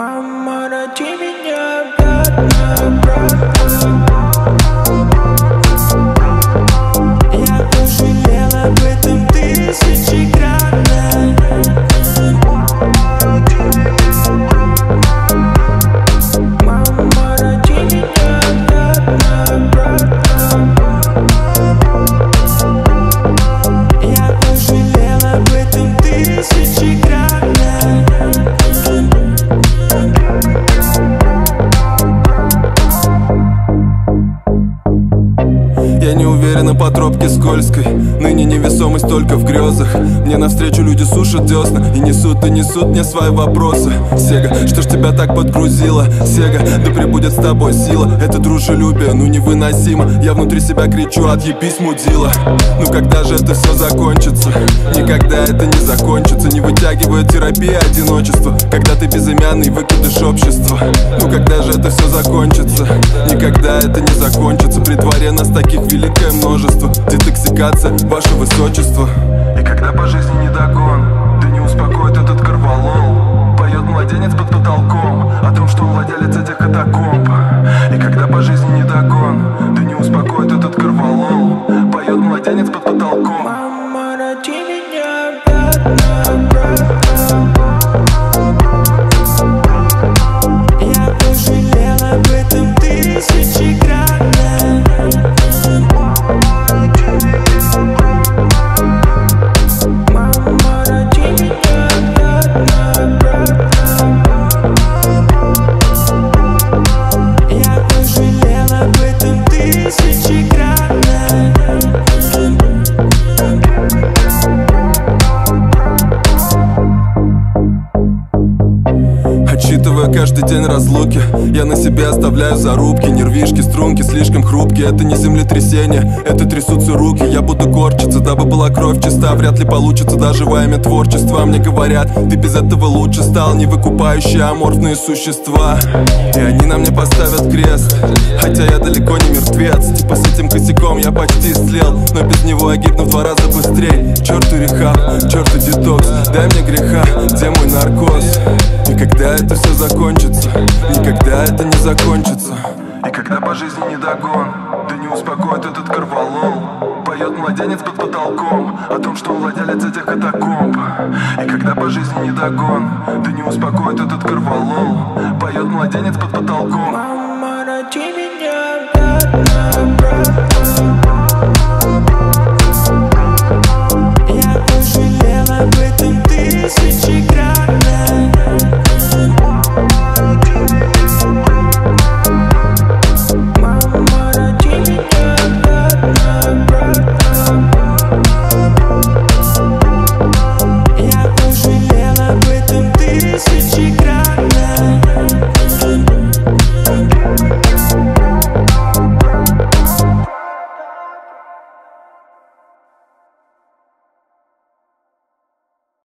Мама, ради меня обратно, обратно Я не уверена по тропке скользкой. Ныне невесомость только в грезах. Мне навстречу люди сушат десна И несут и несут мне свои вопросы. Сега, что ж тебя так подгрузило? Сега, да прибудет с тобой сила. Это дружелюбие, ну невыносимо. Я внутри себя кричу, отъебись, мудила Ну когда же это все закончится? Никогда это не закончится. Не вытягивает терапия одиночества Когда ты безымянный, выкидыш общества. Ну когда же это все закончится? Никогда это не закончится. При дворе нас таких великое множество. Детоксикация, ваше высочество. И когда по жизни не догон Да не успокоит этот корвалол Поет младенец под потолком О том, что он владелец этих катакомб И когда по жизни не догон Отчитывая каждый день разлуки Я на себе оставляю зарубки Нервишки, струнки слишком хрупкие. Это не землетрясение, это трясутся руки. Я буду корчиться, дабы была кровь чиста. Вряд ли получится даже во имя творчества. Мне говорят, ты без этого лучше стал Не выкупающие аморфные существа. И они на мне поставят крест Хотя я далеко не мертвец. Типа с этим косяком я почти слел Но без него я гибну в два раза быстрее Черту рехаб, черту детокс. Дай мне греха, где мой наркоз? И когда это все закончится? Никогда это не закончится? И когда по жизни не догон Да не успокоит этот корвалол? Поет младенец под потолком О том, что он владелец этих катакомб. И когда по жизни не догон Да не успокоит этот корвалол? Поет младенец под потолком